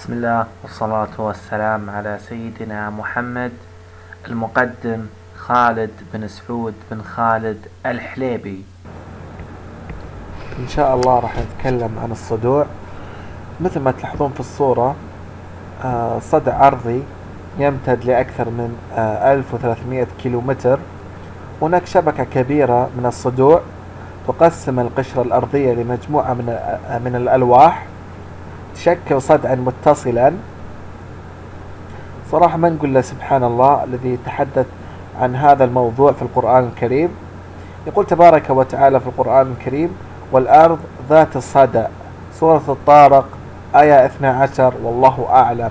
بسم الله والصلاة والسلام على سيدنا محمد المقدم خالد بن سعود بن خالد الحليبي. إن شاء الله راح نتكلم عن الصدوع. مثل ما تلاحظون في الصورة آه، صدع أرضي يمتد لأكثر من آه، 1300 كيلومتر. هناك شبكة كبيرة من الصدوع تقسم القشرة الأرضية لمجموعة من آه، من الألواح. تشكل صدعا متصلا. صراحة ما نقول له سبحان الله الذي يتحدث عن هذا الموضوع في القرآن الكريم. يقول تبارك وتعالى في القرآن الكريم والأرض ذات الصدع. سورة الطارق آية 12 والله أعلم.